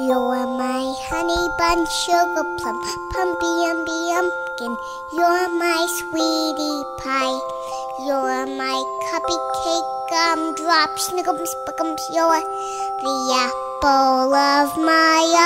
You're my honey bun, sugar plum, pumpy umby umpkin. You're my sweetie pie. You're my cupcake gumdrop, snickums, spickums. You're the apple of my eye.